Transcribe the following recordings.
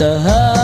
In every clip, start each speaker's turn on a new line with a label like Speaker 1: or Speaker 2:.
Speaker 1: the hub.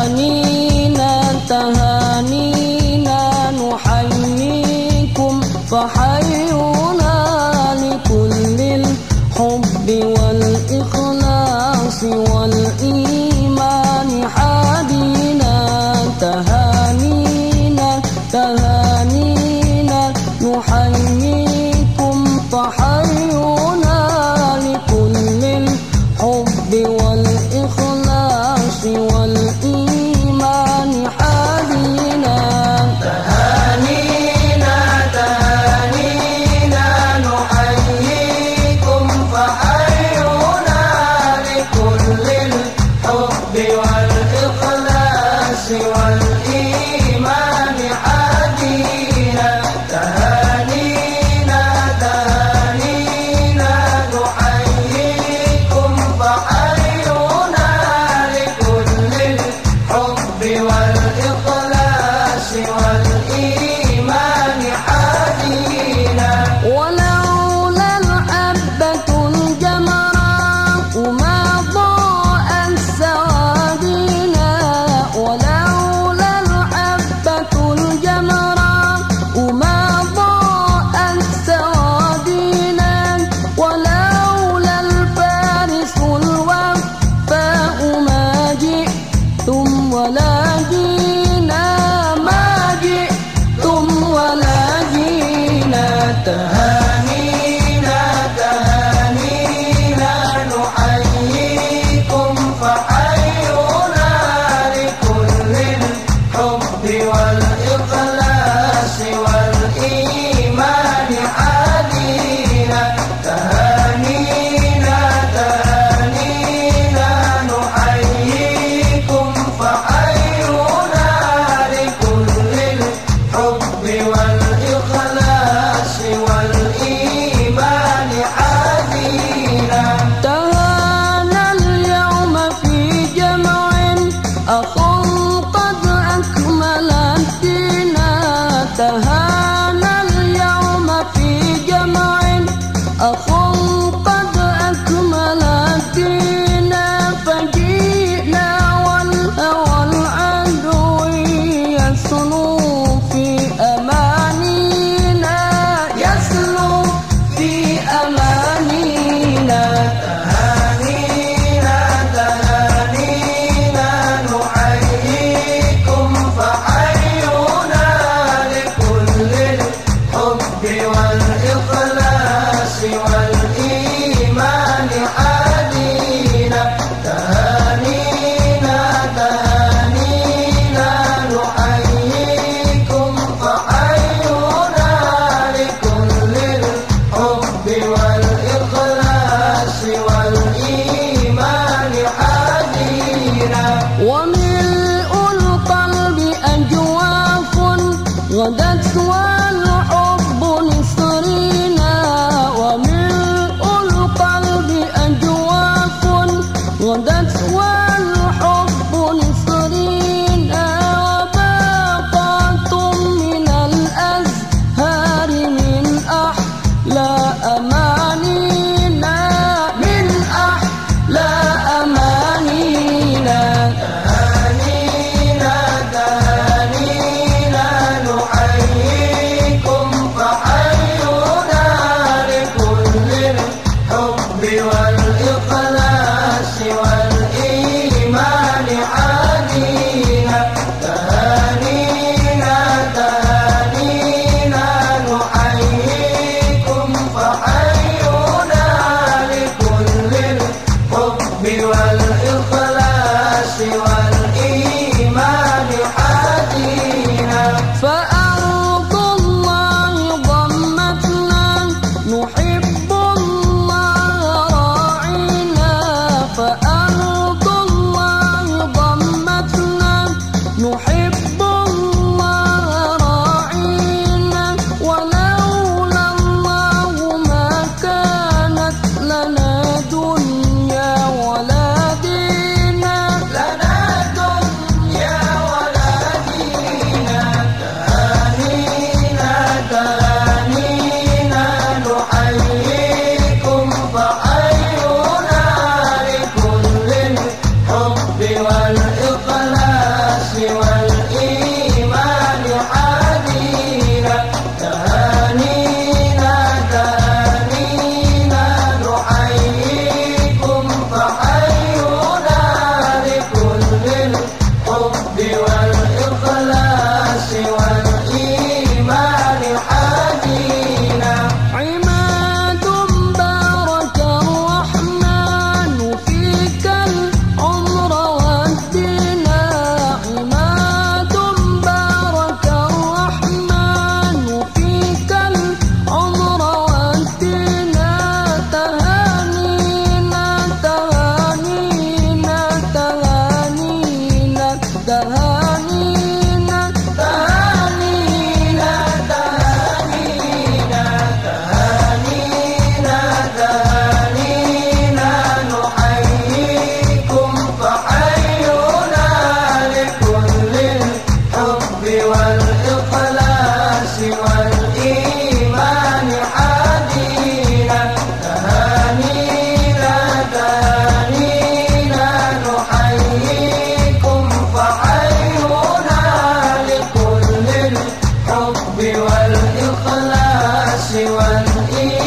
Speaker 1: Allah Siwan Ibn